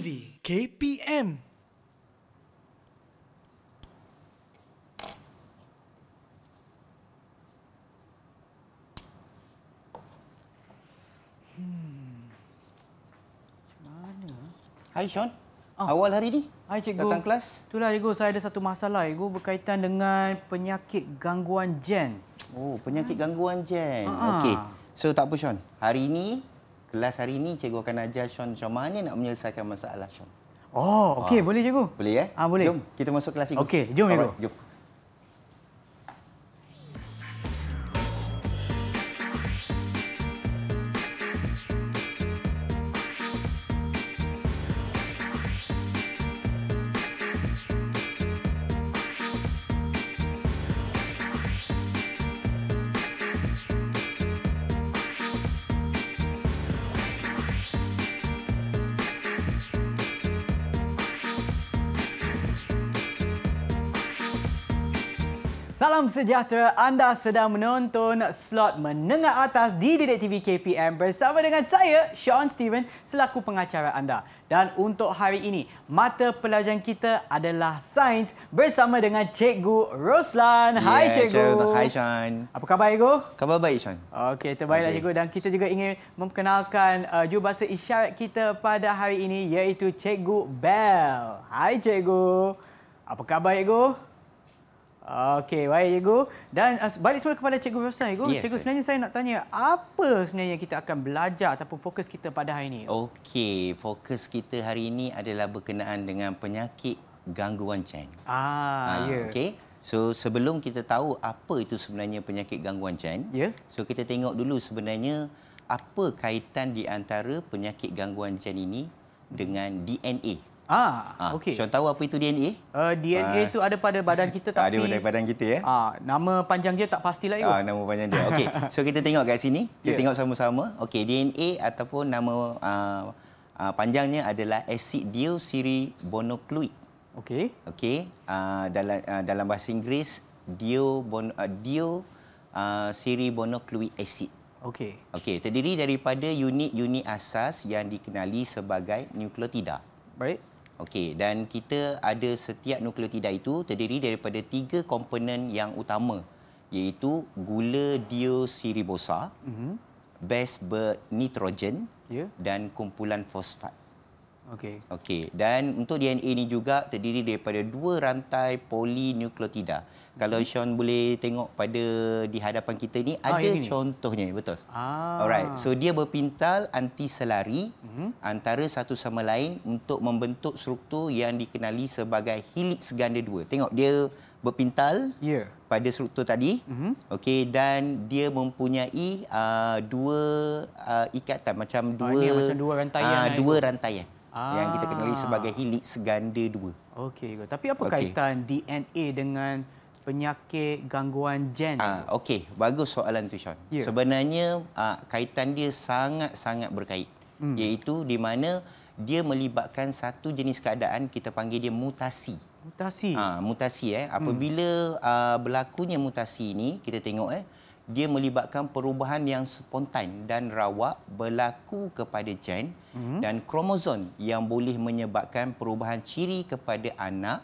DTV KPM Hai Sean. Oh. Awal hari ni? Hai cikgu. Datang kelas? Itulah cikgu, saya ada satu masalah cikgu berkaitan dengan penyakit gangguan gen. Oh, penyakit gangguan jen. Ah. Okey. So tak apa Sean. Hari ni kelas hari ni cikgu akan ajar Sean macam mana nak menyelesaikan masalah Sean. Oh, okey Ah. boleh cikgu. Boleh eh? Ah boleh. Jom kita masuk kelas cikgu. Okey, jom, cikgu. Alright, Jom. Salam sejahtera. Anda sedang menonton slot menengah atas di Didik TV KPM bersama dengan saya, Sean Steven, selaku pengacara anda. Dan untuk hari ini, mata pelajaran kita adalah sains bersama dengan Cikgu Roslan. Hai Yeah, Cikgu. Sean. Hai Sean. Apa khabar Cikgu? Khabar baik Sean. Okey, terbaiklah Okey. cikgu dan kita juga ingin memperkenalkan uh, jurubahasa isyarat kita pada hari ini iaitu Cikgu Bell. Hai Cikgu. Apa khabar Cikgu? Okey, baik Cikgu. Dan uh, balik semula kepada Cikgu Rosan Cikgu. Yes, cikgu, sebenarnya saya nak tanya apa sebenarnya kita akan belajar ataupun fokus kita pada hari ini? Okey, fokus kita hari ini adalah berkenaan dengan penyakit gangguan jen. Ah, ya. Okey. So sebelum kita tahu apa itu sebenarnya penyakit gangguan jen, Ya. so kita tengok dulu sebenarnya apa kaitan di antara penyakit gangguan jen ini dengan DNA. Ah, Ah, okey. Sean tahu apa itu DNA? Uh, DNA Ah. itu ada pada badan kita tapi Ada pada badan kita ya. Ah, nama panjang dia tak pastilah Cikgu. Ah, nama panjang dia. Okey. So kita tengok kat sini. Kita Ya. tengok sama-sama. Okey, DNA ataupun nama uh, uh, panjangnya adalah acid deoxyribonukleik. Okey. Okey, uh, dalam uh, dalam bahasa Inggeris bon, uh, dio uh, acid. Okey. Okey, terdiri daripada unit-unit asas yang dikenali sebagai nukleotida. Baik. Okey, dan kita ada setiap nukleotida itu terdiri daripada tiga komponen yang utama iaitu gula deoxyribosa, Mhm. base bernitrogen Ya. dan kumpulan fosfat. Okey. Okey, dan untuk DNA ini juga terdiri daripada dua rantai polinukleotida. Kalau Sean boleh tengok pada di hadapan kita ni Ah, ada ini? contohnya, betul. Ah. Alright, so dia berpintal anti-selari Mhm. antara satu sama lain untuk membentuk struktur yang dikenali sebagai helix ganda dua. Tengok dia berpintal Ya. pada struktur tadi. Mhm. Okey dan dia mempunyai uh, dua uh, ikatan macam dua yang macam dua rantaian ah, lah dua itu. rantaian yang kita kenali Ah. sebagai helix ganda dua. Okey, tapi apa Okey. kaitan DNA dengan penyakit gangguan gen? Ah okey, bagus soalan tu Sean. Ya. Sebenarnya uh, kaitan dia sangat-sangat berkait. Hmm. Iaitu di mana dia melibatkan satu jenis keadaan kita panggil dia mutasi. Mutasi. Ha, mutasi eh. Hmm. Apabila uh, berlakunya mutasi ini, kita tengok eh, dia melibatkan perubahan yang spontan dan rawak berlaku kepada gen Hmm. dan kromosom yang boleh menyebabkan perubahan ciri kepada anak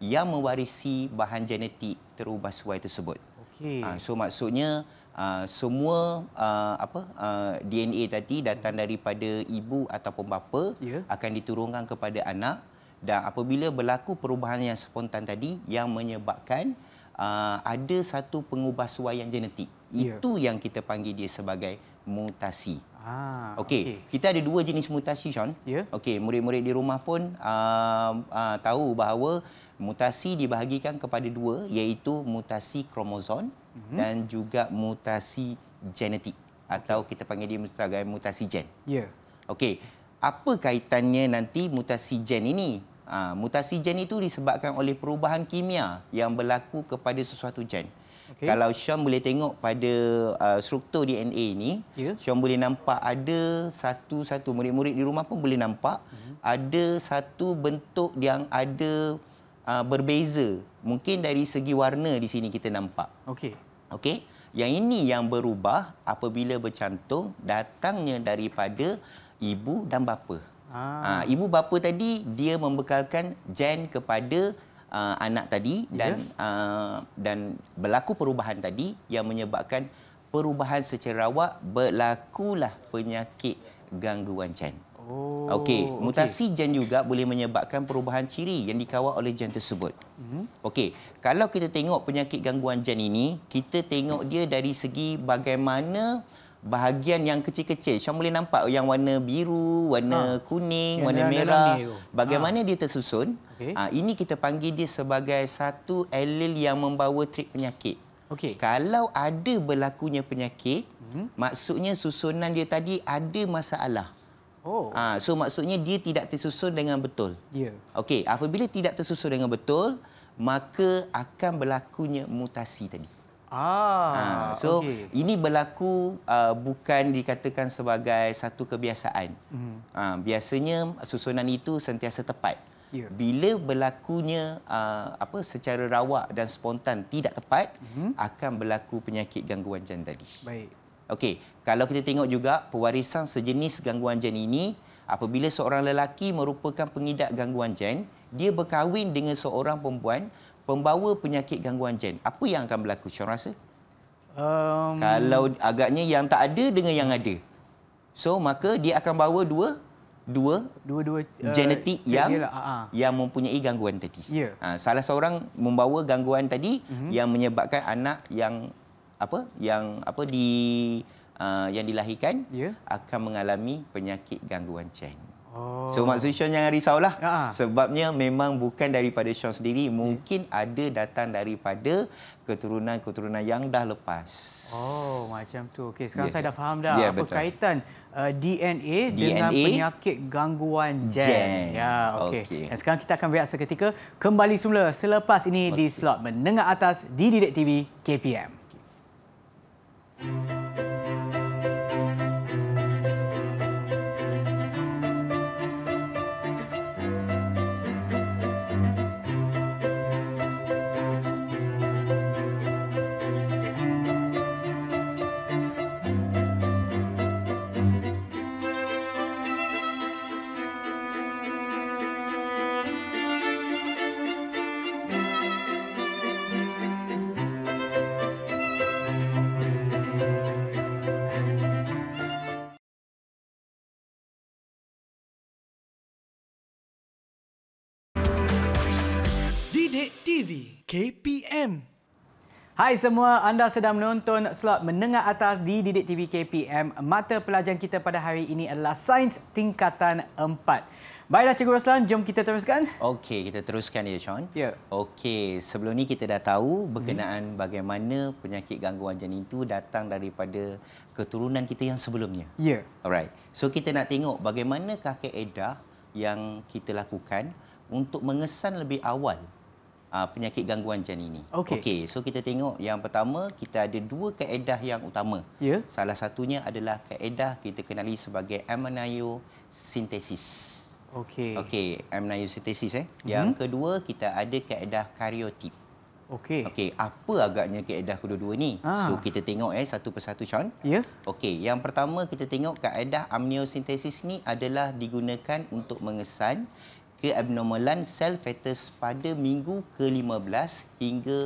yang mewarisi bahan genetik terubah suai tersebut. Okey. Ah, so maksudnya uh, semua uh, apa uh, DNA tadi datang daripada ibu ataupun bapa Ya. akan diturunkan kepada anak dan apabila berlaku perubahan yang spontan tadi yang menyebabkan uh, ada satu pengubahsuaian genetik. Ya. Itu yang kita panggil dia sebagai mutasi. Ah, Okey, kita ada dua jenis mutasi Sean. Ya. Okey, murid-murid di rumah pun uh, uh, tahu bahawa mutasi dibahagikan kepada dua iaitu mutasi kromosom mm-hmm. dan juga mutasi genetik atau kita panggil dia sebagai mutasi gen. Ya. Okey, apa kaitannya nanti mutasi gen ini? Uh, mutasi gen itu disebabkan oleh perubahan kimia yang berlaku kepada sesuatu gen. Okey. Kalau Syam boleh tengok pada uh, struktur DNA ini, Ya. Syam boleh nampak ada satu-satu murid-murid di rumah pun boleh nampak Mhm. ada satu bentuk yang ada uh, berbeza. Mungkin dari segi warna di sini kita nampak. Okey. Okey. Yang ini yang berubah apabila bercantum datangnya daripada ibu dan bapa. Ah. Ha, ibu bapa tadi dia membekalkan gen kepada uh, anak tadi dan yeah. uh, dan berlaku perubahan tadi yang menyebabkan perubahan secara rawak berlakulah penyakit gangguan gen. Oh, okey, mutasi okay. gen juga boleh menyebabkan perubahan ciri yang dikawal oleh gen tersebut. Mm-hmm. Okey, kalau kita tengok penyakit gangguan gen ini, kita tengok dia dari segi bagaimana bahagian yang kecil-kecil. Macam boleh nampak yang warna biru, warna ha. kuning, yang warna merah. Bagaimana ha. dia tersusun? Okay. Ha, ini kita panggil dia sebagai satu allele yang membawa trik penyakit. Okay. Kalau ada berlakunya penyakit, hmm. maksudnya susunan dia tadi ada masalah. Oh. Ha, so maksudnya dia tidak tersusun dengan betul. Ya. Yeah. Okey, apabila tidak tersusun dengan betul, maka akan berlakunya mutasi tadi. Ah, ha, so okay. ini berlaku uh, bukan dikatakan sebagai satu kebiasaan. Mm. Ha, biasanya susunan itu sentiasa tepat. Yeah. Bila berlakunya uh, apa secara rawak dan spontan tidak tepat, mm. akan berlaku penyakit gangguan jantung tadi. Baik. Okey, kalau kita tengok juga pewarisan sejenis gangguan jen ini, apabila seorang lelaki merupakan pengidap gangguan jen, dia berkahwin dengan seorang perempuan pembawa penyakit gangguan jen. Apa yang akan berlaku, Syah rasa? Um... Kalau agaknya yang tak ada dengan yang ada. So, maka dia akan bawa dua dua dua-dua uh, genetik yang uh, uh. yang mempunyai gangguan tadi. Yeah. Ha, salah seorang membawa gangguan tadi uh-huh. yang menyebabkan anak yang apa yang apa di uh, yang dilahirkan yeah. akan mengalami penyakit gangguan Chen. Oh. So maksud Sean jangan risaulah. Ya. Sebabnya memang bukan daripada Sean sendiri, mungkin yeah. ada datang daripada keturunan-keturunan yang dah lepas. Oh, macam tu. Okey, sekarang yeah. saya dah faham dah yeah, apa betul. kaitan uh, DNA, DNA dengan penyakit gangguan gen. gen. Ya, okey. Okay. Dan sekarang kita akan berehat seketika kembali semula selepas ini okay. di slot menengah atas di Didik TV KPM. TV KPM. Hai semua, anda sedang menonton slot menengah atas di Didik TV KPM. Mata pelajaran kita pada hari ini adalah Sains Tingkatan 4. Baiklah Cikgu Roslan, jom kita teruskan. Okey, kita teruskan ya Sean. Ya. Okey, sebelum ni kita dah tahu berkenaan hmm. bagaimana penyakit gangguan janin itu datang daripada keturunan kita yang sebelumnya. Ya. Alright. So kita nak tengok bagaimanakah keedah yang kita lakukan untuk mengesan lebih awal uh, penyakit gangguan janin ini. Okey. Okey, so kita tengok yang pertama kita ada dua kaedah yang utama. Ya. Salah satunya adalah kaedah kita kenali sebagai amniocentesis. Okey. Okey, amniocentesis eh. Mm-hmm. Yang kedua kita ada kaedah karyotip. Okey. Okey, apa agaknya kaedah kedua-dua ni? Ah. So kita tengok eh satu persatu Sean. Ya. Okey, yang pertama kita tengok kaedah amniocentesis ni adalah digunakan untuk mengesan keabnormalan sel fetus pada minggu ke-15 hingga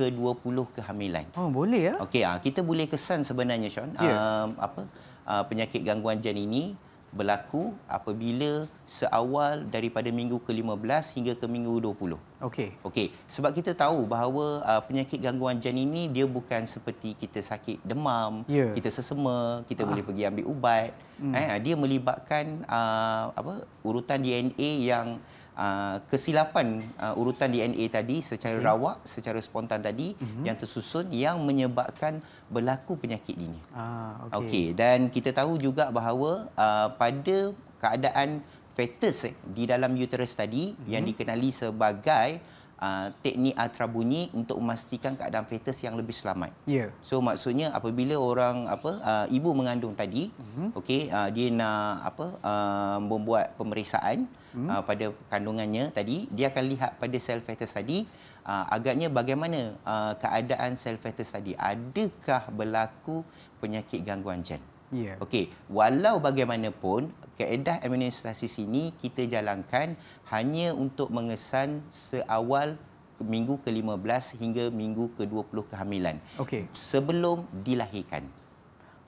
ke-20 kehamilan. Oh, boleh ya? Okey, ah kita boleh kesan sebenarnya Sean, yeah. um, apa uh, penyakit gangguan jan ini berlaku apabila seawal daripada minggu ke-15 hingga ke minggu 20. Okey. Okey, sebab kita tahu bahawa uh, penyakit gangguan jan ini dia bukan seperti kita sakit demam, yeah. kita sesema, kita ah. boleh pergi ambil ubat. Hmm. Eh, dia melibatkan uh, apa urutan DNA yang Uh, kesilapan uh, urutan DNA tadi secara okay. rawak, secara spontan tadi mm-hmm. yang tersusun yang menyebabkan berlaku penyakit ini. Ah, okey. Okay. Dan kita tahu juga bahawa uh, pada keadaan fetus eh, di dalam uterus tadi mm-hmm. yang dikenali sebagai uh, teknik ultrabunyi untuk memastikan keadaan fetus yang lebih selamat. Yeah. So maksudnya apabila orang apa uh, ibu mengandung tadi, mm-hmm. okey uh, dia nak apa uh, membuat pemeriksaan mm-hmm. uh, pada kandungannya tadi, dia akan lihat pada sel fetus tadi uh, agaknya bagaimana uh, keadaan sel fetus tadi. Adakah berlaku penyakit gangguan jen? Ya. Okey, walau bagaimanapun kaedah aminostasis ini kita jalankan hanya untuk mengesan seawal minggu ke-15 hingga minggu ke-20 kehamilan. Okey. Sebelum dilahirkan.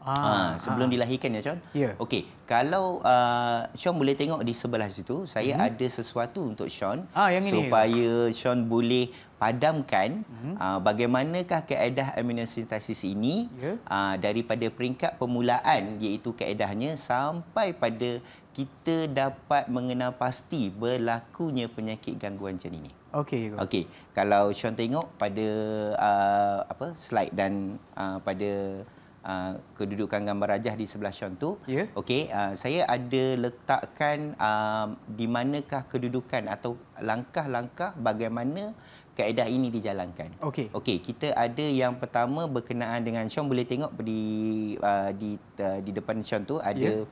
Ah, sebelum dilahirkan ya Sean. Ya. Okey, kalau uh, Sean boleh tengok di sebelah situ, saya mm-hmm. ada sesuatu untuk Sean Ah, yang ini. supaya Sean boleh padamkan mm-hmm. uh, bagaimanakah kaedah aminosintesis ini Ya. uh, daripada peringkat permulaan iaitu kaedahnya sampai pada kita dapat mengenal pasti berlakunya penyakit gangguan janin ini. Okey. Okey, kalau Sean tengok pada uh, apa slide dan uh, pada uh, kedudukan gambar rajah di sebelah Sean tu, Ya. okey, uh, saya ada letakkan uh, di manakah kedudukan atau langkah-langkah bagaimana kaedah ini dijalankan. Okey. Okey, kita ada yang pertama berkenaan dengan Sean boleh tengok di uh, di uh, di depan Sean tu ada Ya.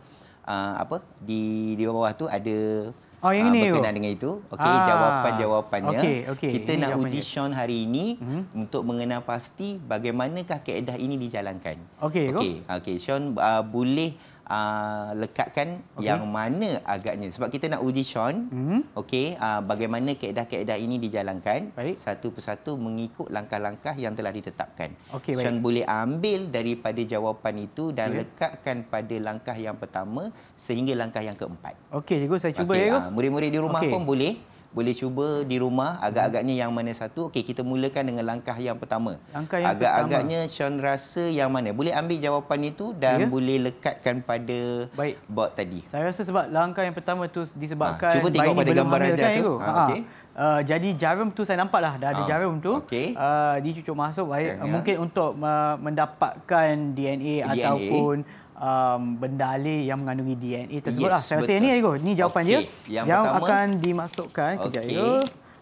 uh, apa di di bawah tu ada Oh, yang ah, ini, berkenaan Ego? dengan itu. Okey, Ah. jawapan-jawapannya. Okey, okey. Kita Ini nak uji Sean hari ini hmm. untuk mengenal pasti bagaimanakah kaedah ini dijalankan. Okey. Okey, okey. Sean uh, boleh uh, lekatkan Okey. yang mana agaknya sebab kita nak uji Sean. Mhm. Okey, uh, bagaimana kaedah-kaedah ini dijalankan Baik. satu persatu mengikut langkah-langkah yang telah ditetapkan. Baik. Sean boleh ambil daripada jawapan itu dan Ya. lekatkan pada langkah yang pertama sehingga langkah yang keempat. Okey, cikgu saya cuba Okey, ya, Ego. ah, murid-murid di rumah Okey. pun boleh boleh cuba di rumah agak-agaknya yang mana satu. Okey, kita mulakan dengan langkah yang pertama. Langkah yang agak-agaknya Sean rasa yang mana? Boleh ambil jawapan itu dan Ya. boleh lekatkan pada Baik. board tadi. Saya rasa sebab langkah yang pertama tu disebabkan Ah, cuba tengok pada gambar rajah kan, tu. Ah, Ha. okey. Uh, jadi jarum tu saya nampak dah dah ada Ah, jarum tu. okey. Uh, dicucuk masuk baik uh, mungkin untuk uh, mendapatkan DNA, DNA. ataupun um, bendalih yang mengandungi DNA tersebut Yes, lah. Saya rasa ini Ego. Ini jawapan Okey, dia. yang jarum pertama- akan dimasukkan kejap Okey. Ego.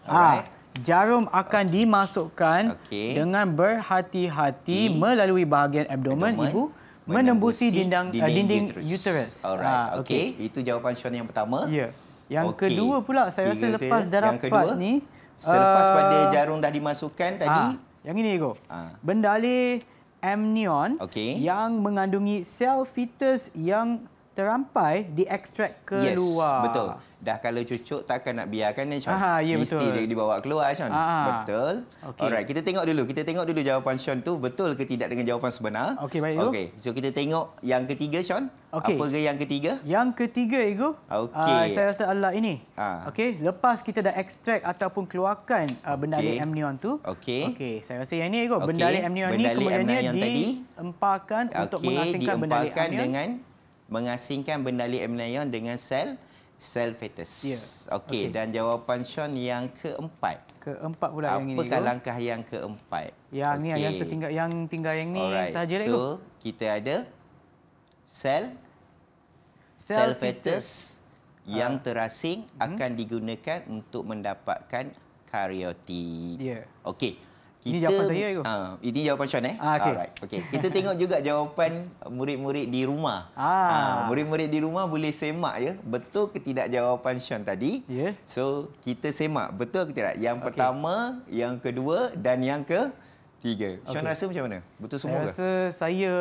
Alright. jarum akan dimasukkan Okey. dengan berhati-hati Di- melalui bahagian abdomen, Abdomen, ibu menembusi dinding uh, dinding uterus. Alright. Ah, Okey, itu jawapan Sean yang pertama. Ya. Yang Okey. kedua pula saya rasa Tiga lepas dah Yang dapat ni Selepas uh, pada jarum dah dimasukkan tadi, ah, yang ini Ego. Ah. Bendalih amnion Okey. yang mengandungi sel fetus yang terampai diekstrak keluar. Yes, betul. Dah kalau cucuk takkan nak biarkan ni Sean. Aha, ya, Mesti betul. dia dibawa keluar Sean. Ah. Betul. Okey. Alright, kita tengok dulu. Kita tengok dulu jawapan Sean tu betul ke tidak dengan jawapan sebenar. Okey, baik. Okey, so kita tengok yang ketiga Sean. Okey. Apa ke yang ketiga? Yang ketiga Ego, Okey. uh, saya rasa adalah ini. Ah. Okey, lepas kita dah ekstrak ataupun keluarkan uh, bendalih Okey. amnion tu. Okey. Okey, saya rasa yang ini Ego, Okey, bendalih amnion ni kemudiannya amnion tadi. diemparkan untuk mengasingkan diemparkan amnion. dengan mengasingkan bendalih amnion dengan sel sel fetus. Ya. Okey, Okey. dan jawapan Sean yang keempat. Keempat pula yang ini. Apakah Ego. langkah yang keempat? Yang ni yang tertinggal yang tinggal yang ni Alright. sahaja so, Ego. kita ada sel Sel sel fetus. fetus yang Ah. terasing akan digunakan untuk mendapatkan kariotip. Ya. Okey. Ini jawapan saya, Ego? Ah, ini jawapan Sean eh? Ah, okey. Alright. Okey. Kita tengok juga jawapan murid-murid di rumah. Ah. murid-murid di rumah boleh semak ya. Betul ke tidak jawapan Sean tadi? Ya. So, kita semak betul ke tidak? Yang Okey. pertama, yang kedua dan yang ketiga. Sean Okey. rasa macam mana? Betul semua Saya ke? rasa saya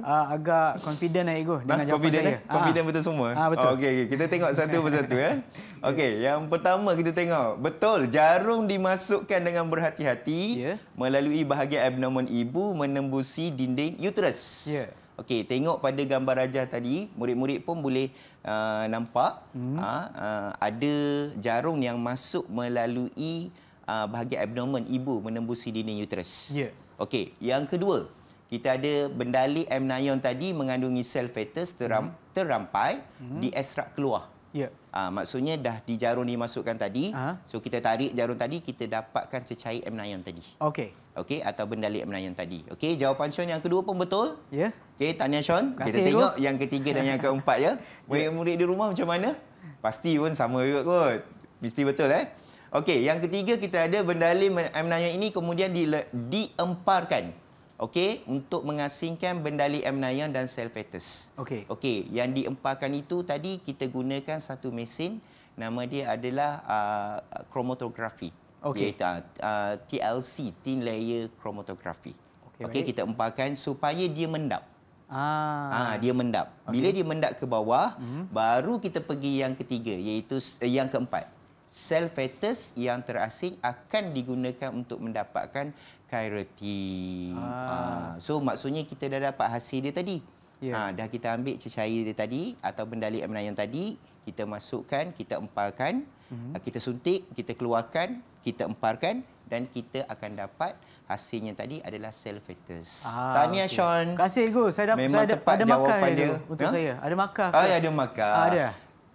uh, agak confident lah Ego dengan Nah, jawapan confident saya. eh? Confident betul semua? Ah, betul. Oh, Okey, okey. Kita tengok satu persatu ya. Okey, yang pertama kita tengok. Betul, jarum dimasukkan dengan berhati-hati Ya. melalui bahagian abdomen ibu menembusi dinding uterus. Ya. Okey, tengok pada gambar rajah tadi, murid-murid pun boleh uh, nampak Hmm. uh, uh, ada jarum yang masuk melalui uh, bahagian abdomen ibu menembusi dinding uterus. Ya. Okey, yang kedua, kita ada bendalih amnion tadi mengandungi sel fetus teram, terampai diekstrak keluar. Ya. Ah, maksudnya dah di jarum dimasukkan tadi. Aha. So kita tarik jarum tadi kita dapatkan cecair amnion tadi. Okey. Okey atau bendalih amnion tadi. Okey, jawapan Sean yang kedua pun betul. Ya. Okey, tahniah Sean. Terima Kita kasih, tengok Ibu. yang ketiga dan yang keempat ya. Murid-murid di rumah macam mana? Pasti pun sama juga kot. Mesti betul eh. Okey, yang ketiga kita ada bendalih amnion ini kemudian dile- diemparkan. Okey, untuk mengasingkan bendalih amnion dan sel fetus. Okey. Okey, yang diemparkan itu tadi kita gunakan satu mesin nama dia adalah uh, chromatography. Okey. Iaitu uh, uh, TLC, thin layer chromatography. Okey, baik. kita emparkan supaya dia mendap. Ah. Ah, dia mendap. Bila dia mendap ke bawah, mm-hmm. baru kita pergi yang ketiga iaitu eh, yang keempat. Sel fetus yang terasing akan digunakan untuk mendapatkan keratin. Ah. Ah. so maksudnya kita dah dapat hasil dia tadi. Ya. Ah, dah kita ambil cecair dia tadi atau bendali emna yang tadi, kita masukkan, kita emparkan, mm-hmm. kita suntik, kita keluarkan, kita emparkan dan kita akan dapat hasilnya tadi adalah sel fetus. Tahniah okey. Sean. Terima kasih Gu. Saya dapat Memang saya ada, tepat ada markah jawapan ya, dia. Untuk Ha? saya. Ada markah. Ah, ke? ya, ada markah. Ah, ada.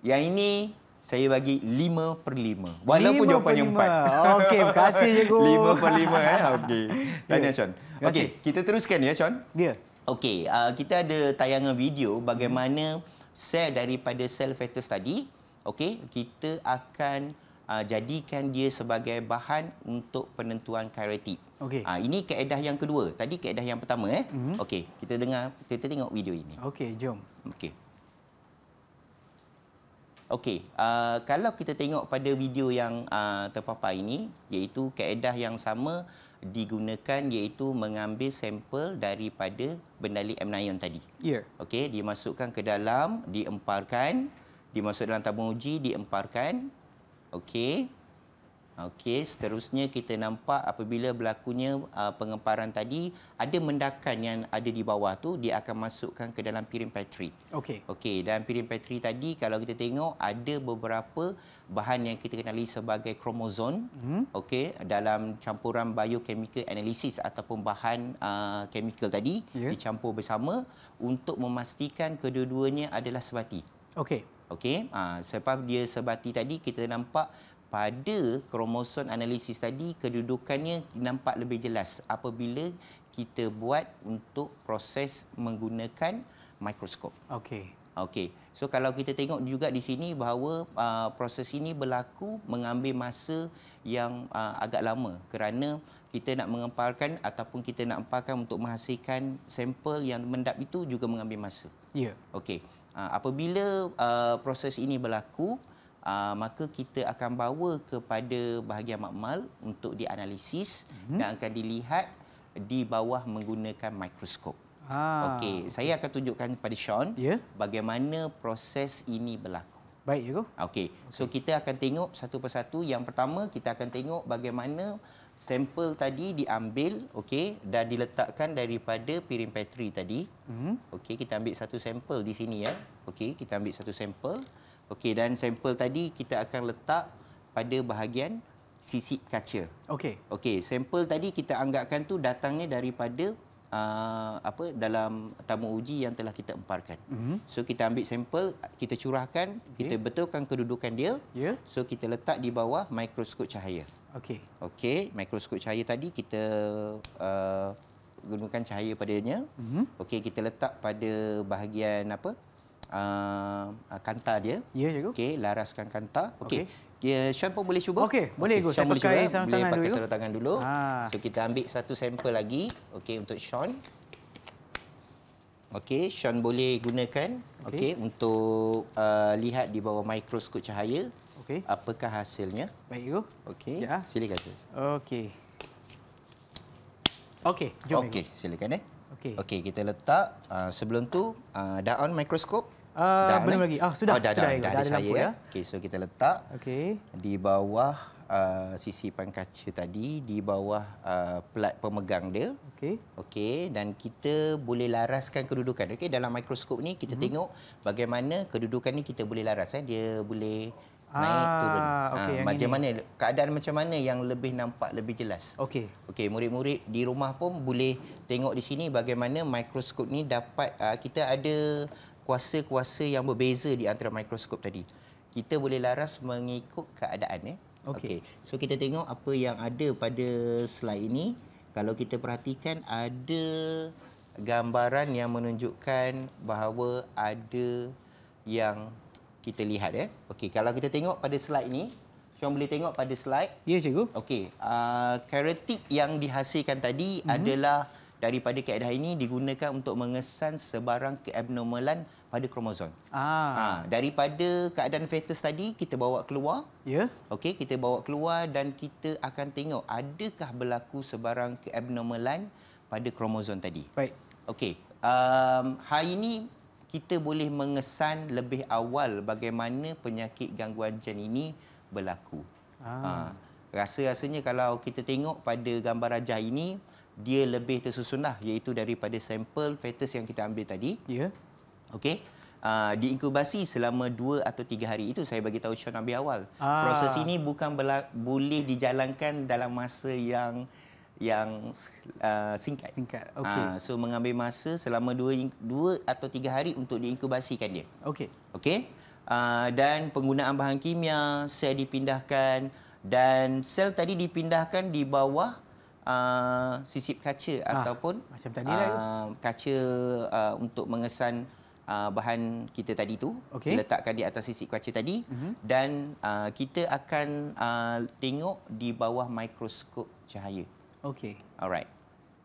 Yang ini saya bagi 5 per 5. Walaupun Lima jawapannya per 4. lima. Okey, terima kasih, Cikgu. 5 per 5 eh. Okey. Tahniah Sean. Terima Okey, kita teruskan ya Sean. Ya. Okey, uh, kita ada tayangan video bagaimana sel daripada sel fetus tadi, okey, kita akan uh, jadikan dia sebagai bahan untuk penentuan keratin. Okey. Ah, ini kaedah yang kedua. Tadi kaedah yang pertama eh. Mm-hmm. Okey, kita dengar kita tengok video ini. Okey, jom. Okey. Okey, uh, kalau kita tengok pada video yang uh, terpapar ini iaitu kaedah yang sama digunakan iaitu mengambil sampel daripada bendali amnion tadi. Ya. Okey, dimasukkan ke dalam, diemparkan, dimasuk dalam tabung uji, diemparkan. Okey. Okey, seterusnya kita nampak apabila berlakunya uh, pengemparan tadi, ada mendakan yang ada di bawah tu, dia akan masukkan ke dalam piring Petri. Okey. Okey, dan piring Petri tadi kalau kita tengok ada beberapa bahan yang kita kenali sebagai kromosom. Mhm. Okey, dalam campuran biochemical analysis ataupun bahan uh, chemical tadi Ya. dicampur bersama untuk memastikan kedua-duanya adalah sebati. Okey. Okey, uh, sebab dia sebati tadi kita nampak pada kromosom analisis tadi kedudukannya nampak lebih jelas apabila kita buat untuk proses menggunakan mikroskop. Okey. Okey. So kalau kita tengok juga di sini bahawa uh, proses ini berlaku mengambil masa yang uh, agak lama kerana kita nak mengemparkan ataupun kita nak emparkan untuk menghasilkan sampel yang mendap itu juga mengambil masa. Ya. Okey. Uh, apabila uh, proses ini berlaku, uh, maka kita akan bawa kepada bahagian makmal untuk dianalisis mm-hmm. dan akan dilihat di bawah menggunakan mikroskop. Ah. Okey, saya akan tunjukkan kepada Sean Ya. bagaimana proses ini berlaku. Baik, Cikgu. Okey, so kita akan tengok satu persatu. Yang pertama, kita akan tengok bagaimana sampel tadi diambil, okey, dan diletakkan daripada piring Petri tadi. Mhm. Okey, kita ambil satu sampel di sini ya. Okey, kita ambil satu sampel. Okey, dan sampel tadi kita akan letak pada bahagian sisi kaca. Okey. Okey, sampel tadi kita anggapkan tu datangnya daripada uh, apa dalam tamu uji yang telah kita emparkan. Mhm. So kita ambil sampel, kita curahkan, okay. kita betulkan kedudukan dia. Ya. So kita letak di bawah mikroskop cahaya. Okey. Okey, mikroskop cahaya tadi kita uh, gunakan cahaya padanya. Mhm. Okey, kita letak pada bahagian apa? Uh, kanta dia. Ya, Cikgu. Okey, laraskan kanta. Okey. Okay. Sean pun boleh cuba. Okey, boleh, Gu. Sean Saya boleh pakai cuba. sarung boleh tangan pakai dulu. sarung tangan dulu. Ah. So kita ambil satu sampel lagi. Okey, untuk Sean. Okey, Sean boleh gunakan Okey. okey untuk uh, lihat di bawah mikroskop cahaya Okey. apakah hasilnya. Baik, Cikgu. Okey, Ya. silakan. Okey. Okey, jom. Okey, silakan eh. Okey. Okey, kita letak uh, sebelum tu uh, dah on mikroskop. Ah, Dah, belum eh? lagi. Ah, sudah, Oh, dah, sudah, dah, Ego. dah, Dah ada lampu, ya. ya. Okey, so kita letak Okey. di bawah uh, sisipan kaca tadi, di bawah uh, plat pemegang dia. Okey. Okey, dan kita boleh laraskan kedudukan. Okey, dalam mikroskop ni kita mm-hmm. tengok bagaimana kedudukan ni kita boleh laras eh. Dia boleh naik Ah, turun. okey, yang macam ini. mana keadaan macam mana yang lebih nampak lebih jelas. Okey. Okey, murid-murid di rumah pun boleh tengok di sini bagaimana mikroskop ni dapat uh, kita ada kuasa-kuasa yang berbeza di antara mikroskop tadi. Kita boleh laras mengikut keadaan eh. Okey. So kita tengok apa yang ada pada slide ini. Kalau kita perhatikan ada gambaran yang menunjukkan bahawa ada yang kita lihat eh. Okey, kalau kita tengok pada slide ini, Sean boleh tengok pada slide Ya, Cikgu. Okey, uh, keratik yang dihasilkan tadi mm-hmm. adalah daripada kaedah ini digunakan untuk mengesan sebarang keabnormalan pada kromosom. Ah. Ha, daripada keadaan fetus tadi kita bawa keluar. Ya. Okey, kita bawa keluar dan kita akan tengok adakah berlaku sebarang keabnormalan pada kromosom tadi. Baik. Okey, um, hari ini kita boleh mengesan lebih awal bagaimana penyakit gangguan jen ini berlaku. Ah. Ha, rasa-rasanya kalau kita tengok pada gambar rajah ini, dia lebih tersusun lah iaitu daripada sampel fetus yang kita ambil tadi. Ya. Yeah. Okey. Uh, diinkubasi selama dua atau tiga hari itu saya bagi tahu Sean ambil awal. Ah. Proses ini bukan boleh dijalankan dalam masa yang yang uh, singkat. Singkat. Okey. Uh, so mengambil masa selama dua dua atau tiga hari untuk diinkubasikan dia. Okey. Okey. Uh, dan penggunaan bahan kimia, sel dipindahkan dan sel tadi dipindahkan di bawah uh, sisip kaca ah, ataupun macam tadi lah uh, kaca uh, untuk mengesan uh, bahan kita tadi tu okay. diletakkan di atas sisip kaca tadi uh-huh. dan uh, kita akan uh, tengok di bawah mikroskop cahaya. Okey. Alright.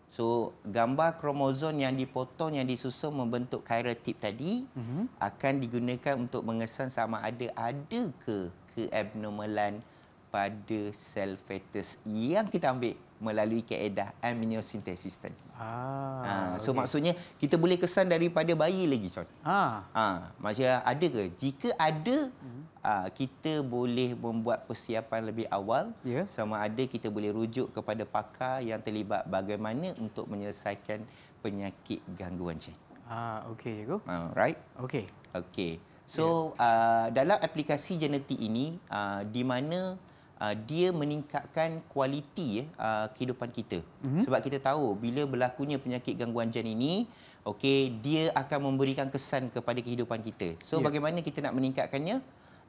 So gambar kromosom yang dipotong yang disusun membentuk chiral tip tadi uh-huh. akan digunakan untuk mengesan sama ada ada ke keabnormalan pada sel fetus yang kita ambil melalui kaedah amniocentesis tadi. Ah, ha, so okay. maksudnya kita boleh kesan daripada bayi lagi, Con. Ah. Ha, macam ada ke? Jika ada, hmm. ha, kita boleh membuat persiapan lebih awal. Yeah. Sama ada kita boleh rujuk kepada pakar yang terlibat bagaimana untuk menyelesaikan penyakit gangguan cik. Ah, okey, cikgu. Ha, right? Okey. Okey. So, yeah. uh, dalam aplikasi genetik ini, uh, di mana uh, dia meningkatkan kualiti uh, kehidupan kita. Mm-hmm. Sebab kita tahu bila berlakunya penyakit gangguan jen ini, okey, dia akan memberikan kesan kepada kehidupan kita. So yeah. bagaimana kita nak meningkatkannya?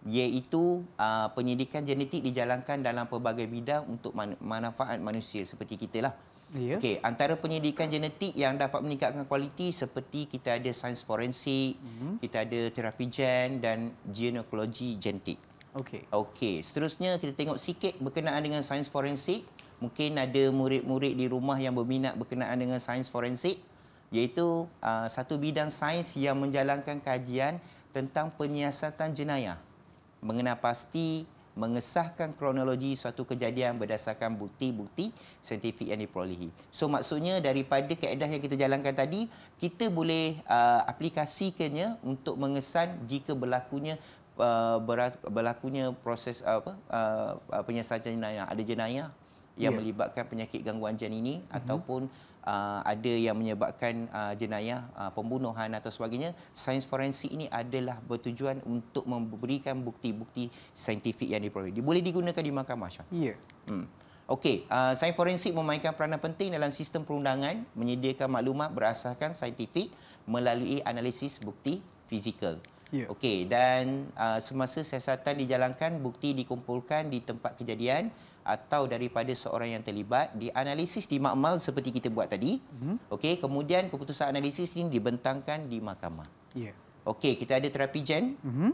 Iaitu uh, penyidikan genetik dijalankan dalam pelbagai bidang untuk man- manfaat manusia seperti kita lah. Yeah. Okey, antara penyidikan genetik yang dapat meningkatkan kualiti seperti kita ada sains forensik, mm-hmm. kita ada terapi gen dan ginekologi genetik. Okey. Okey, seterusnya kita tengok sikit berkenaan dengan sains forensik. Mungkin ada murid-murid di rumah yang berminat berkenaan dengan sains forensik iaitu uh, satu bidang sains yang menjalankan kajian tentang penyiasatan jenayah. Mengenal pasti mengesahkan kronologi suatu kejadian berdasarkan bukti-bukti saintifik yang diperolehi. So maksudnya daripada kaedah yang kita jalankan tadi, kita boleh uh, aplikasikannya untuk mengesan jika berlakunya Uh, berlakunya proses uh, apa uh, uh, penyiasatan jenayah ada jenayah yang yeah. melibatkan penyakit gangguan jen ini mm-hmm. ataupun uh, ada yang menyebabkan uh, jenayah uh, pembunuhan atau sebagainya sains forensik ini adalah bertujuan untuk memberikan bukti-bukti saintifik yang diperoleh boleh digunakan di mahkamah Syah ya yeah. hmm. Okey, uh, sains forensik memainkan peranan penting dalam sistem perundangan menyediakan maklumat berasaskan saintifik melalui analisis bukti fizikal. Yeah. Okey dan uh, semasa siasatan dijalankan bukti dikumpulkan di tempat kejadian atau daripada seorang yang terlibat dianalisis di makmal seperti kita buat tadi. Mm-hmm. Okey kemudian keputusan analisis ini dibentangkan di mahkamah. Ya. Yeah. Okey kita ada terapi gen. Mm-hmm.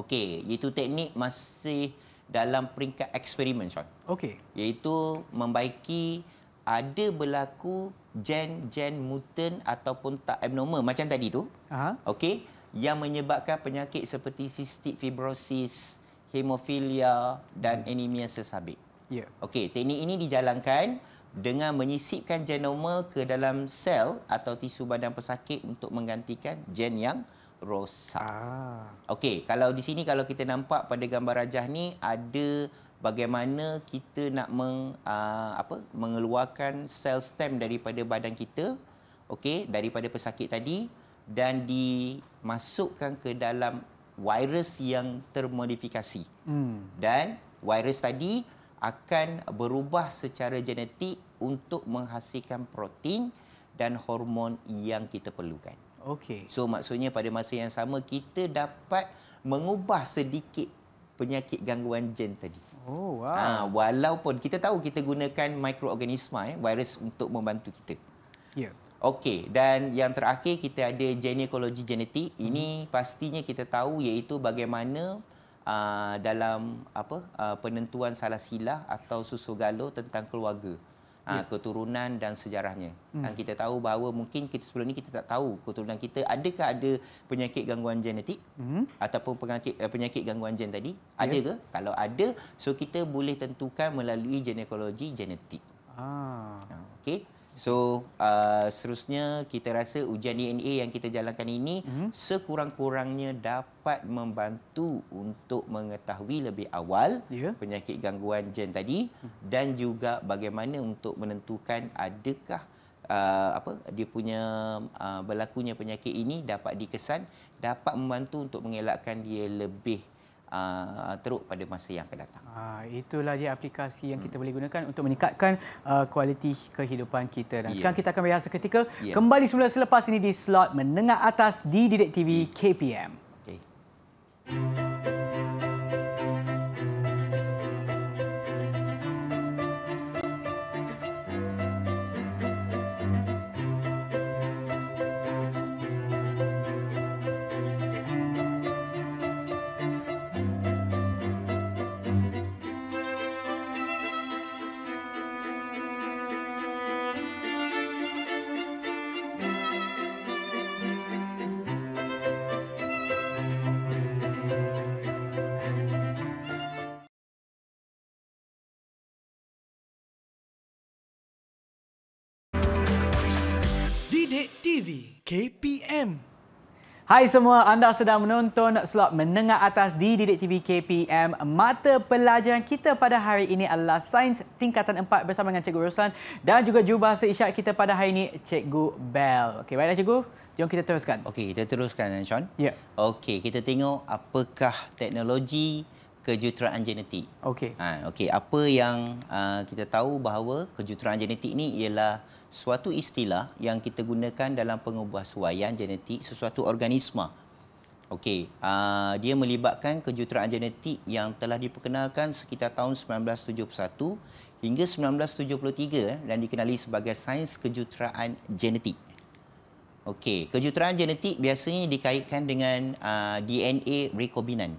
Okey iaitu teknik masih dalam peringkat eksperimen Sean. Okey. Iaitu membaiki ada berlaku gen-gen mutant ataupun tak abnormal macam tadi tu. Aha. Okey yang menyebabkan penyakit seperti cystic fibrosis, hemofilia dan anemia sesabit. Ya. Yeah. Okey, teknik ini dijalankan dengan menyisipkan genoma ke dalam sel atau tisu badan pesakit untuk menggantikan gen yang rosak. Ah. Okey, kalau di sini kalau kita nampak pada gambar rajah ni ada bagaimana kita nak meng, uh, apa mengeluarkan sel stem daripada badan kita, okey, daripada pesakit tadi dan dimasukkan ke dalam virus yang termodifikasi. Hmm. Dan virus tadi akan berubah secara genetik untuk menghasilkan protein dan hormon yang kita perlukan. Okey. So maksudnya pada masa yang sama kita dapat mengubah sedikit penyakit gangguan gen tadi. Oh wow. Ha, walaupun kita tahu kita gunakan mikroorganisma eh virus untuk membantu kita. Ya. Yeah. Okey, dan yang terakhir kita ada ginekologi genetik. Ini hmm. pastinya kita tahu iaitu bagaimana uh, dalam apa uh, penentuan salah silah atau susu galo tentang keluarga. Uh, keturunan dan sejarahnya. Hmm. Dan kita tahu bahawa mungkin kita sebelum ni kita tak tahu keturunan kita adakah ada penyakit gangguan genetik hmm. ataupun penyakit uh, penyakit gangguan gen tadi? Ada yeah. ke? Kalau ada, so kita boleh tentukan melalui ginekologi genetik. Ah. Uh, Okey. So uh, seterusnya kita rasa ujian DNA yang kita jalankan ini mm-hmm. sekurang-kurangnya dapat membantu untuk mengetahui lebih awal yeah. penyakit gangguan jen tadi mm-hmm. dan juga bagaimana untuk menentukan adakah uh, apa dia punya uh, berlakunya penyakit ini dapat dikesan dapat membantu untuk mengelakkan dia lebih uh, teruk pada masa yang akan datang. Ha, itulah dia aplikasi yang kita hmm. boleh gunakan untuk meningkatkan uh, kualiti kehidupan kita. Dan yeah. sekarang kita akan berehat seketika yeah. kembali semula selepas ini di slot menengah atas di Didik TV KPM. Okay. TV KPM. Hai semua, anda sedang menonton slot menengah atas di Didik TV KPM. Mata pelajaran kita pada hari ini adalah Sains Tingkatan 4 bersama dengan Cikgu Roslan dan juga jurubahasa isyarat kita pada hari ini, Cikgu Bell. Okey, baiklah Cikgu. Jom kita teruskan. Okey, kita teruskan, Sean. Ya. Yeah. Okey, kita tengok apakah teknologi kejuruteraan genetik. Okey. Ha, okey, apa yang uh, kita tahu bahawa kejuruteraan genetik ini ialah suatu istilah yang kita gunakan dalam pengubahsuaian genetik sesuatu organisma. Okey, uh, dia melibatkan kejuruteraan genetik yang telah diperkenalkan sekitar tahun 1971 hingga 1973 eh, dan dikenali sebagai sains kejuruteraan genetik. Okey, kejuruteraan genetik biasanya dikaitkan dengan uh, DNA rekombinan.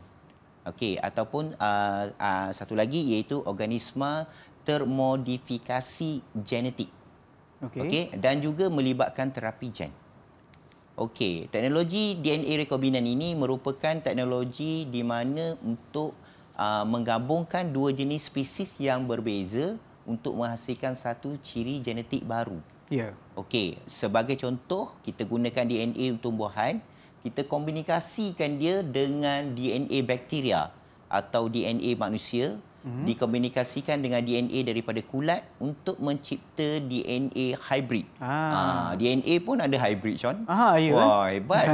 Okey, ataupun uh, uh, satu lagi iaitu organisma termodifikasi genetik okay. Okay, dan juga melibatkan terapi gen. Okey, teknologi DNA rekombinan ini merupakan teknologi di mana untuk uh, menggabungkan dua jenis spesies yang berbeza untuk menghasilkan satu ciri genetik baru. Ya. Yeah. Okey, sebagai contoh, kita gunakan DNA tumbuhan, kita komunikasikan dia dengan DNA bakteria atau DNA manusia hmm. dikomunikasikan dengan DNA daripada kulat untuk mencipta DNA hybrid. Ah. Ha, DNA pun ada hybrid, Sean. Aha, ya. Wah, hebat.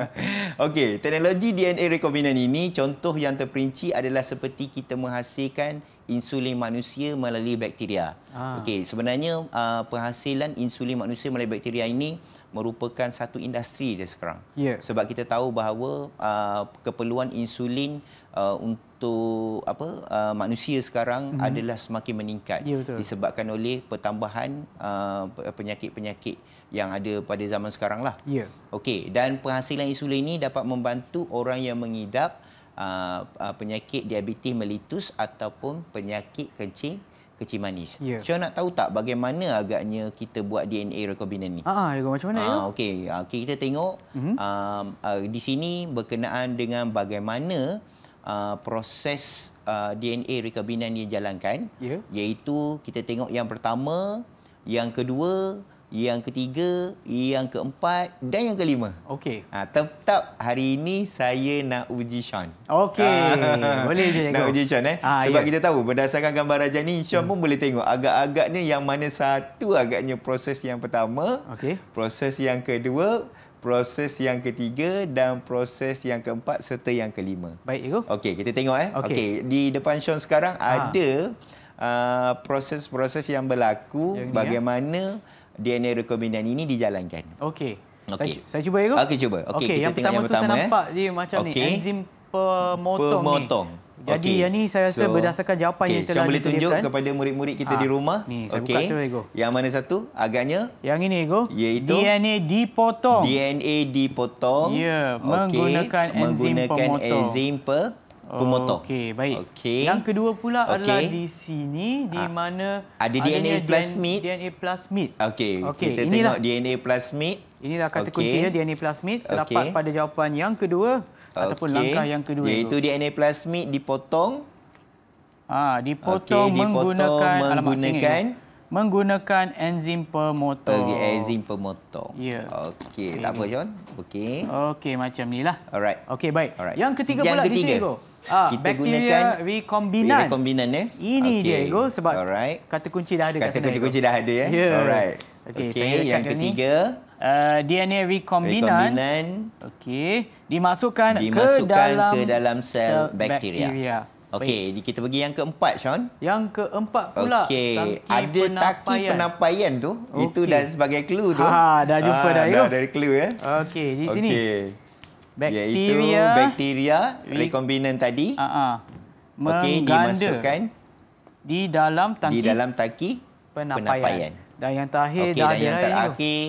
Okey, teknologi DNA rekombinan ini contoh yang terperinci adalah seperti kita menghasilkan insulin manusia melalui bakteria. Ah. Okey, sebenarnya uh, penghasilan insulin manusia melalui bakteria ini merupakan satu industri dia sekarang. Yeah. Sebab kita tahu bahawa uh, keperluan insulin uh, untuk apa uh, manusia sekarang mm-hmm. adalah semakin meningkat betul. disebabkan oleh pertambahan uh, penyakit-penyakit yang ada pada zaman sekarang lah. Yeah. Okey, dan penghasilan insulin ini dapat membantu orang yang mengidap uh, uh, penyakit diabetes mellitus ataupun penyakit kencing kecil manis. Yeah. Syah nak tahu tak bagaimana agaknya kita buat DNA rekombinan ni? Ah, uh, macam mana ya? Okey, okay, kita tengok mm-hmm. uh, uh, di sini berkenaan dengan bagaimana uh, proses uh, DNA rekombinan ni dijalankan. Yeah. Iaitu kita tengok yang pertama, yang kedua, yang ketiga, yang keempat dan yang kelima. Okey. Ha, tetap hari ini saya nak uji Sean. Okey. Ha, boleh je. Nak uji Sean eh. Ha, Sebab ya. kita tahu berdasarkan gambar raja ni Sean hmm. pun boleh tengok agak-agaknya yang mana satu agaknya proses yang pertama. Okey. Proses yang kedua, proses yang ketiga dan proses yang keempat serta yang kelima. Baik, Ego. Okey, kita tengok eh. Okey. Okay. Di depan Sean sekarang ha. ada uh, proses-proses yang berlaku yang ya. bagaimana ya? DNA rekombinan ini dijalankan. Okey. Okay. Saya, saya cuba ya. Okey cuba. Okey okay, kita yang tengok yang pertama tu saya eh. nampak dia macam okay. ni enzim pemotong, pemotong. ni. Jadi okay. yang ni saya rasa so, berdasarkan jawapan okay. yang telah Cuma boleh tunjuk kepada murid-murid kita ha. di rumah. Ni saya okay. buka tu Ego. Yang mana satu? Agaknya yang ini Ego. Iaitu DNA dipotong. DNA dipotong. Ya, okay. menggunakan enzim menggunakan enzim pe pemotong. Okey, baik. Okay. Yang kedua pula okay. adalah di sini di ah. mana ada DNA plasmid. DNA plasmid. Okey, okay. kita Inilah. tengok DNA plasmid. Inilah kata okay. kuncinya DNA plasmid terdapat okay. pada jawapan yang kedua okay. ataupun langkah yang kedua iaitu DNA plasmid dipotong. Ah, dipotong, okay, dipotong menggunakan, menggunakan menggunakan enzim pemotong. Enzim pemotong. Ya. Okey, tak apa John. Okey. Okey, macam ni lah. Alright. Okey, baik. Alright. Yang ketiga Yang pula ketiga. di sini, Ego. Ah, Kita bakteria gunakan rekombinan. Rekombinan ya. Ini Okey. dia, Ego. Sebab Alright. kata kunci dah ada kat Kata sana. kunci-kunci Ego. dah ada ya. Ya. Alright. Okey, Okey, saya yang dekatkan ni. Uh, DNA rekombinan. rekombinan Okey, dimasukkan, dimasukkan ke dalam ke dalam sel bakteria. bakteria. Okey, kita pergi yang keempat Sean. Yang keempat pula, Okey, ada taki penampaian tu. Itu Okey. dah sebagai clue tu. Ha, dah jumpa dah, dah Ego. dari clue ya. Okey, di sini. Okey. Bakteria. Iaitu bakteria Re- rekombinan tadi. Ah, ah. Okey, dimasukkan di dalam tangki di dalam taki penampaian. penampaian. Dan yang terakhir Okey, dah dan ada yang dah, terakhir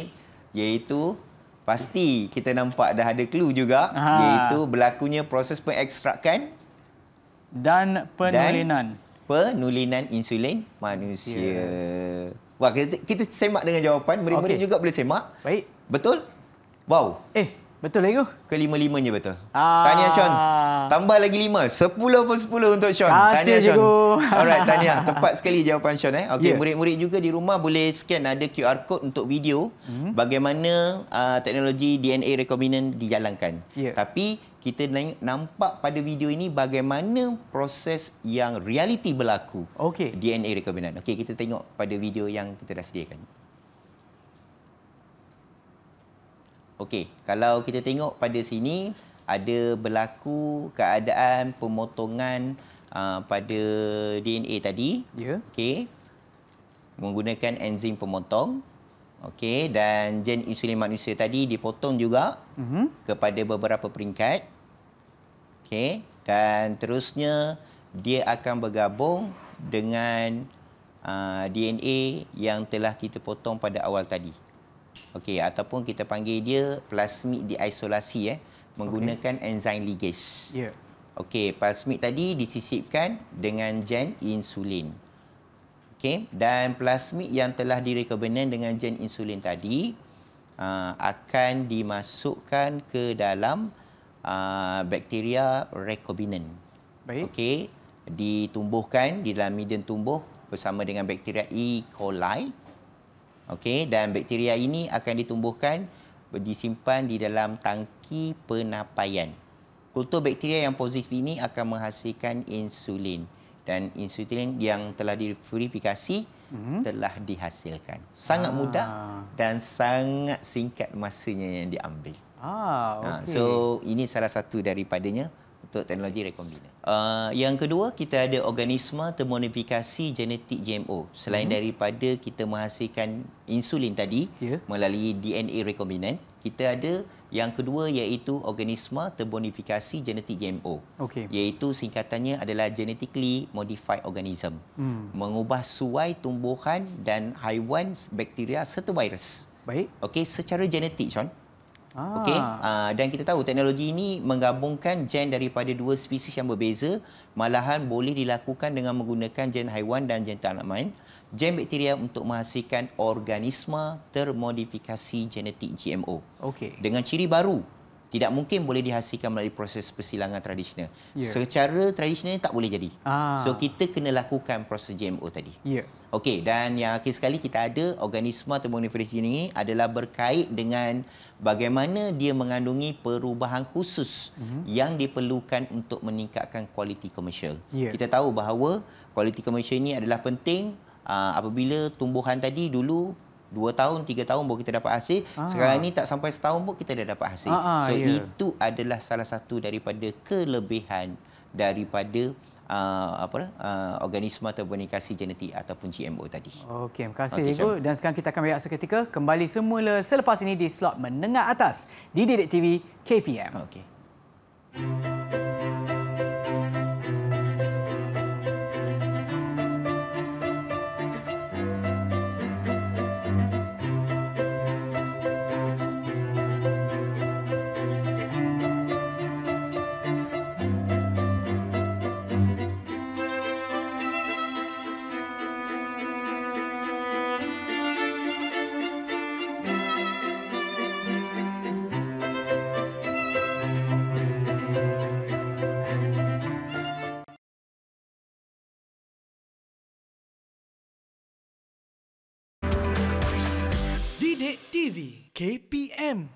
iaitu pasti kita nampak dah ada clue juga Ha. iaitu berlakunya proses pengekstrakan dan penulinan. penulinan insulin manusia. Wah, kita, kita semak dengan jawapan. Murid-murid Okey. juga boleh semak. Baik. Betul? Wow. Eh, betul Ego? Kelima-limanya betul. Ah. Tahniah Sean. Tambah lagi lima. Sepuluh pun sepuluh untuk Sean. Kasih, Tahniah Sean. Alright, tahniah. Tepat sekali jawapan Sean. Eh. Okey, Ya. murid-murid juga di rumah boleh scan ada QR code untuk video Hmm. bagaimana uh, teknologi DNA recombinant dijalankan. Ya. Tapi kita nampak pada video ini bagaimana proses yang realiti berlaku. Okey. DNA recombinant. Okey, kita tengok pada video yang kita dah sediakan. Okey, kalau kita tengok pada sini ada berlaku keadaan pemotongan uh, pada DNA tadi. Ya. Okey. Menggunakan enzim pemotong. Okey, dan gen insulin manusia tadi dipotong juga Mhm. kepada beberapa peringkat. Okey, dan terusnya dia akan bergabung dengan uh, DNA yang telah kita potong pada awal tadi. Okey, ataupun kita panggil dia plasmid diisolasi eh menggunakan okay. enzim ligase. Ya. Okey, plasmid tadi disisipkan dengan gen insulin. Okey, dan plasmid yang telah direkombinant dengan gen insulin tadi uh, akan dimasukkan ke dalam uh, bakteria rekombinant. Baik. Okey, ditumbuhkan di dalam medium tumbuh bersama dengan bakteria E. coli. Okey, dan bakteria ini akan ditumbuhkan disimpan di dalam tangki penampaian. Kultur bakteria yang positif ini akan menghasilkan insulin dan insulin yang telah diverifikasi mm-hmm. telah dihasilkan. Sangat Ah. mudah dan sangat singkat masanya yang diambil. Ah, Ha, okey. so ini salah satu daripadanya untuk teknologi rekombinan. Uh, yang kedua kita ada organisme termodifikasi genetik GMO. Selain hmm. daripada kita menghasilkan insulin tadi Ya. melalui DNA rekombinan, kita ada yang kedua iaitu organisme termodifikasi genetik GMO. Okey. Iaitu singkatannya adalah genetically modified organism. Hmm. Mengubah suai tumbuhan dan haiwan, bakteria serta virus. Baik. Okey, secara genetik, Sean. Ah. Okey, uh, dan kita tahu teknologi ini menggabungkan gen daripada dua spesies yang berbeza, malahan boleh dilakukan dengan menggunakan gen haiwan dan gen tanaman, gen bakteria untuk menghasilkan organisma termodifikasi genetik GMO. Okey. Dengan ciri baru, tidak mungkin boleh dihasilkan melalui proses persilangan tradisional. Ya. Secara tradisional tak boleh jadi. Ah. So kita kena lakukan proses GMO tadi. Ya. Okey, dan yang akhir sekali kita ada organisma termodifikasi ini adalah berkait dengan bagaimana dia mengandungi perubahan khusus mm-hmm. yang diperlukan untuk meningkatkan kualiti komersial. Ya. Kita tahu bahawa kualiti komersial ini adalah penting uh, apabila tumbuhan tadi dulu 2 tahun, 3 tahun baru kita dapat hasil. Ah. Sekarang ni tak sampai setahun pun kita dah dapat hasil. Ah, ah, so ya. itu adalah salah satu daripada kelebihan daripada uh, apa uh, organisma termodifikasi genetik ataupun GMO tadi. Okey, terima kasih okay, Ibu. Dan sekarang kita akan berehat seketika. Kembali semula selepas ini di slot menengah atas di Didik TV KPM. Okey. KPM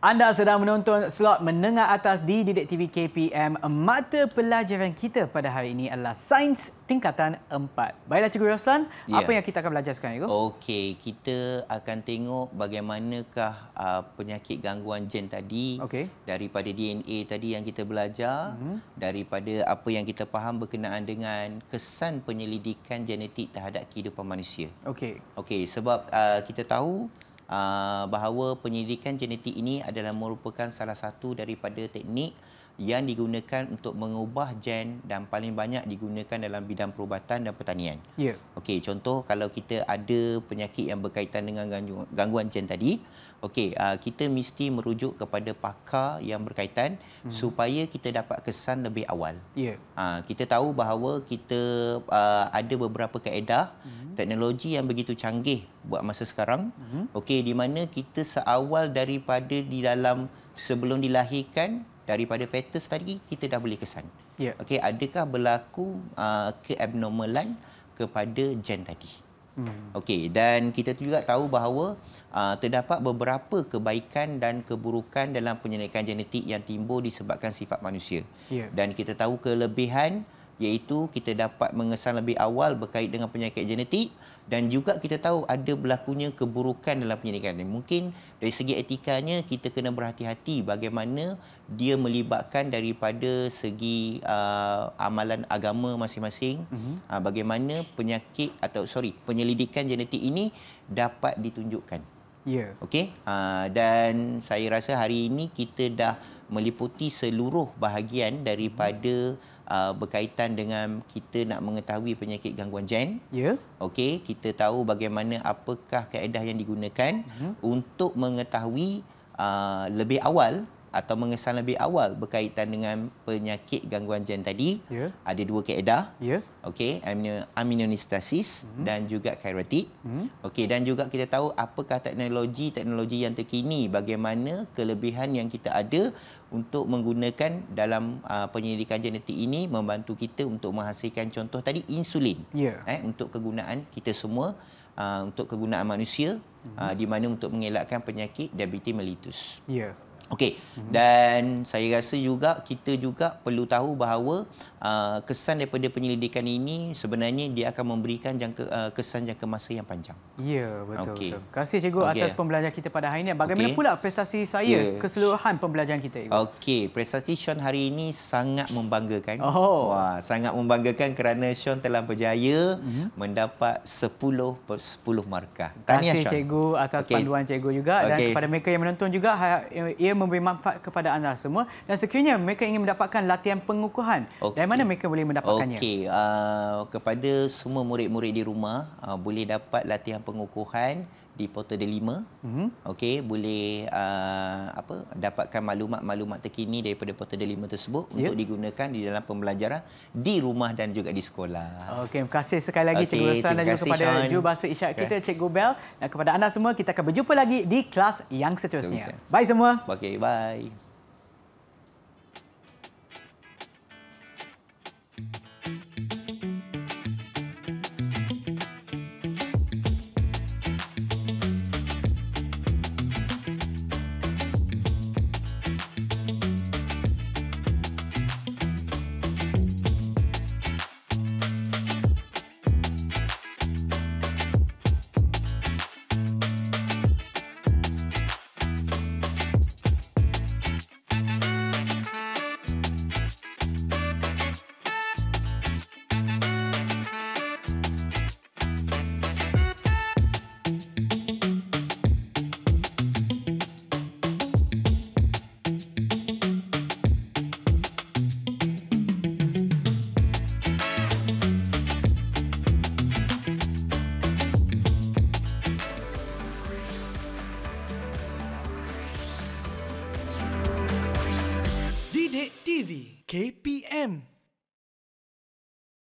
Anda sedang menonton slot menengah atas di Didik TV KPM. Mata pelajaran kita pada hari ini adalah Sains Tingkatan 4. Baiklah Cikgu Roslan, Ya. apa yang kita akan belajar sekarang, Cikgu? Okey, kita akan tengok bagaimanakah uh, penyakit gangguan gen tadi Okey. daripada DNA tadi yang kita belajar, mm-hmm. daripada apa yang kita faham berkenaan dengan kesan penyelidikan genetik terhadap kehidupan manusia. Okey. Okey, sebab uh, kita tahu uh, bahawa penyelidikan genetik ini adalah merupakan salah satu daripada teknik yang digunakan untuk mengubah gen dan paling banyak digunakan dalam bidang perubatan dan pertanian. Ya. Okey, contoh kalau kita ada penyakit yang berkaitan dengan ganggu- gangguan gen tadi, okey, uh, kita mesti merujuk kepada pakar yang berkaitan hmm. supaya kita dapat kesan lebih awal. Ya. Ha, kita tahu bahawa kita uh, ada beberapa kaedah mm-hmm. teknologi yang begitu canggih buat masa sekarang. Mm-hmm. Okey di mana kita seawal daripada di dalam sebelum dilahirkan daripada fetus tadi kita dah boleh kesan. Ya. Okey adakah berlaku uh, keabnormalan kepada gen tadi? Hmm. Okey dan kita juga tahu bahawa uh, terdapat beberapa kebaikan dan keburukan dalam penyelidikan genetik yang timbul disebabkan sifat manusia. Ya. Dan kita tahu kelebihan iaitu kita dapat mengesan lebih awal berkait dengan penyakit genetik dan juga kita tahu ada berlakunya keburukan dalam penyelidikan ini. Mungkin dari segi etikanya kita kena berhati-hati bagaimana dia melibatkan daripada segi uh, amalan agama masing-masing mm-hmm. uh, bagaimana penyakit atau sorry penyelidikan genetik ini dapat ditunjukkan. Ya. Okey, uh, dan saya rasa hari ini kita dah meliputi seluruh bahagian daripada uh, berkaitan dengan kita nak mengetahui penyakit gangguan gen. Ya. Okey, kita tahu bagaimana apakah kaedah yang digunakan uh-huh. untuk mengetahui uh, lebih awal atau mengesan lebih awal berkaitan dengan penyakit gangguan gen tadi. Ya. Ada dua kaedah. Ya. Okey, amino, aminonistasis mm-hmm. dan juga kairotik. Mm-hmm. Okey, dan juga kita tahu apakah teknologi-teknologi yang terkini, bagaimana kelebihan yang kita ada untuk menggunakan dalam uh, penyelidikan genetik ini membantu kita untuk menghasilkan contoh tadi insulin. Ya. Eh untuk kegunaan kita semua uh, untuk kegunaan manusia mm-hmm. uh, di mana untuk mengelakkan penyakit diabetes mellitus. Ya. Okey, mm-hmm. dan saya rasa juga kita juga perlu tahu bahawa uh, kesan daripada penyelidikan ini sebenarnya dia akan memberikan jangka uh, kesan jangka masa yang panjang. Ya, betul. Okey. betul. Terima kasih Cikgu Okey. atas pembelajaran kita pada hari ini. Bagaimana Okey. pula prestasi saya Ya. keseluruhan pembelajaran kita? Okey, prestasi Sean hari ini sangat membanggakan. Oh. Wah, sangat membanggakan kerana Sean telah berjaya Mhm. mm-hmm. mendapat 10 per 10 markah. Terima kasih Sean. cikgu atas Okey. panduan cikgu juga dan Okey. kepada mereka yang menonton juga ha- ia memberi manfaat kepada anda semua dan sekiranya mereka ingin mendapatkan latihan pengukuhan Okey. dari mana mereka boleh mendapatkannya Okey, uh, kepada semua murid-murid di rumah uh, boleh dapat latihan pengukuhan di Portal Delima. Mm-hmm. Okey, boleh uh, apa dapatkan maklumat-maklumat terkini daripada Portal Delima tersebut Ya. untuk digunakan di dalam pembelajaran di rumah dan juga di sekolah. Okey, terima kasih sekali lagi Okey, Cikgu Roslan dan juga kasih, kepada Sean. jurubahasa isyarat Okey. kita Cikgu Bel dan kepada anda semua kita akan berjumpa lagi di kelas yang seterusnya. Bye semua. Okey, bye.